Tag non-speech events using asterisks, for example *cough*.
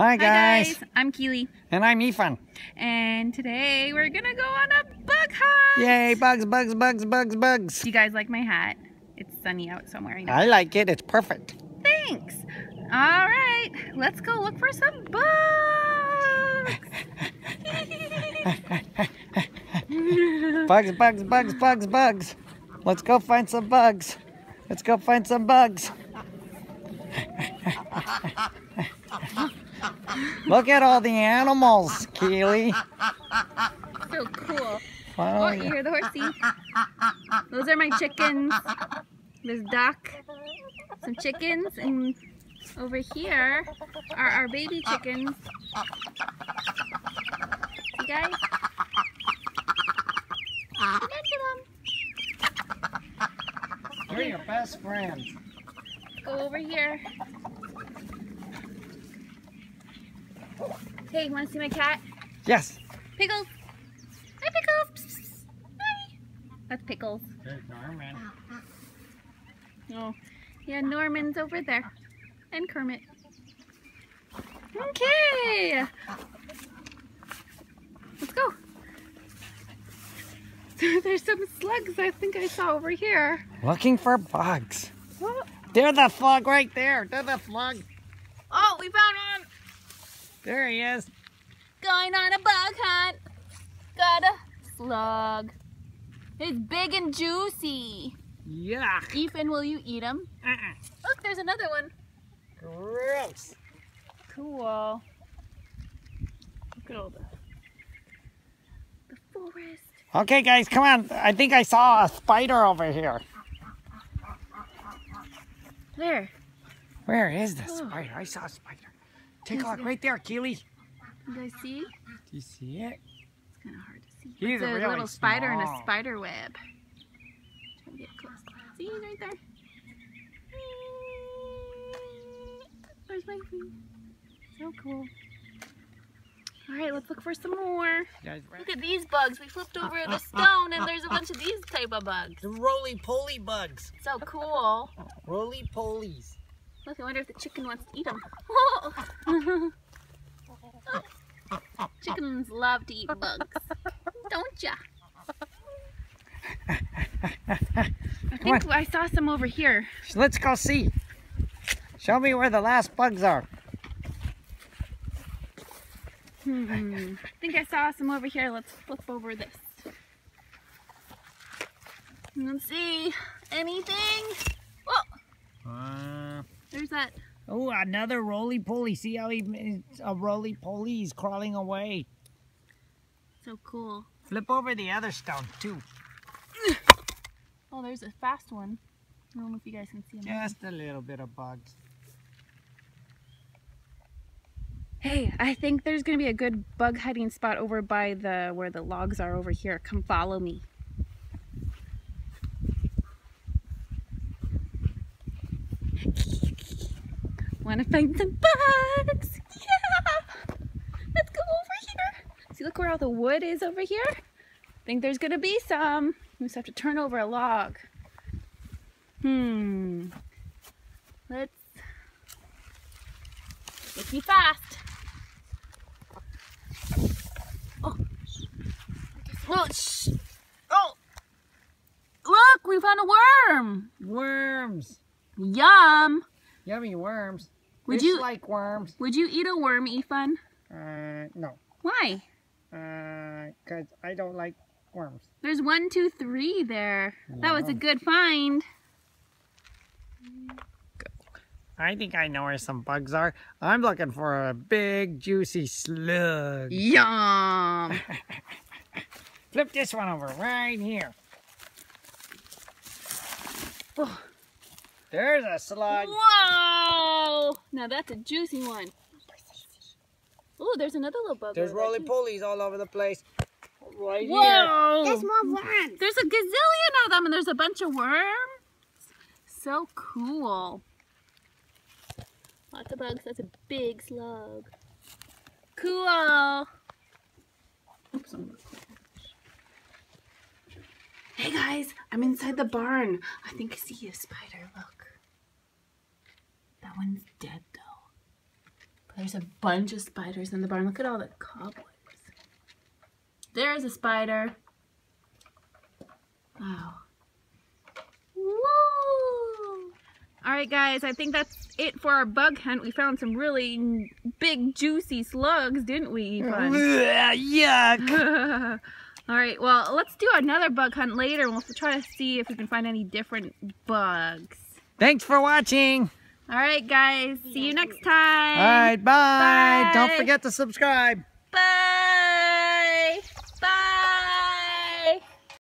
Hi guys. Hi guys, I'm Keeley. And I'm Efun. And today we're gonna go on a bug hunt. Yay, bugs, bugs, bugs, bugs, bugs. Do you guys like my hat? It's sunny out, so I'm wearing it. I like it, it's perfect. Thanks. All right, let's go look for some bugs. *laughs* bugs, bugs, bugs, bugs, bugs. Let's go find some bugs. Let's go find some bugs. *laughs* Look at all the animals, Keeley. So cool. Wow, oh, you hear the horsey? Those are my chickens. There's duck, some chickens, and over here are our baby chickens. See guys? Them. You're your best friends. Go over here. Hey, you want to see my cat? Yes. Pickles. Hi, Pickles. Hi. That's Pickles. There's Norman. Oh, oh, yeah, Norman's over there. And Kermit. Okay. Let's go. *laughs* There's some slugs I think I saw over here. Looking for bugs. They're the slug right there. They're the slug. oh we found one. There he is. Going on a bug hunt. Got a slug. It's big and juicy. Yuck. Efun, will you eat him? Uh-uh. Look, there's another one. Gross. Cool. Look at all the, the forest. Okay, guys, come on. I think I saw a spider over here. There. Where is the Oh. spider? I saw a spider. Take a look right there, Keeley. You guys see? Do you see it? It's kind of hard to see. He's it's a really little spider in a spider web. Try to get close. See, he's right there. Where's my feet? So cool. All right, let's look for some more. You guys ready? Look at these bugs. We flipped over the *laughs* stone and there's a bunch of these type of bugs. The roly-poly bugs. So cool. Roly-polies. Look, I wonder if the chicken wants to eat them. Oh. *laughs* Chickens love to eat bugs, don't ya? *laughs* I think I saw some over here. Let's go see. Show me where the last bugs are. Hmm. I think I saw some over here. Let's flip over this. Let's see. Anything? Oh, Uh, there's that. oh, another roly-poly. See how he, a roly-poly He's crawling away. So cool. Flip over the other stone, too. Oh, there's a fast one. I don't know if you guys can see him. Just a little bit of bugs. Hey, I think there's gonna be a good bug hiding spot over by the where the logs are over here. Come follow me. Wanna find some bugs? Yeah! Let's go over here. See, look where all the wood is over here? Think there's gonna be some. We just have to turn over a log. Hmm. Let's be fast. Oh. Oh, shh. oh. Look, we found a worm. Worms. Yum. Yummy worms. Would Fish you- like worms? Would you eat a worm, Efun? Uh, no. Why? Uh, cause I don't like worms. There's one, two, three there. That was a good find. I think I know where some bugs are. I'm looking for a big, juicy slug. Yum. *laughs* Flip this one over right here. Oh. There's a slug. Whoa! Now that's a juicy one. Oh, there's another little bug. There's over there, roly too. polies all over the place. Right here. Whoa! There's more worms. There's a gazillion of them, and there's a bunch of worms. So cool. Lots of bugs. That's a big slug. Cool. Oops, I'm Hey guys, I'm inside the barn. I think I see a spider. Look. That one's dead though. But There's a bunch of spiders in the barn. Look at all the cobwebs. There's a spider. Wow. Woo! Alright guys, I think that's it for our bug hunt. We found some really big juicy slugs, didn't we, Efun? Yuck. *laughs* Alright, well, let's do another bug hunt later. We'll try to see if we can find any different bugs. Thanks for watching. Alright guys, see you next time. All right, bye. Don't forget to subscribe.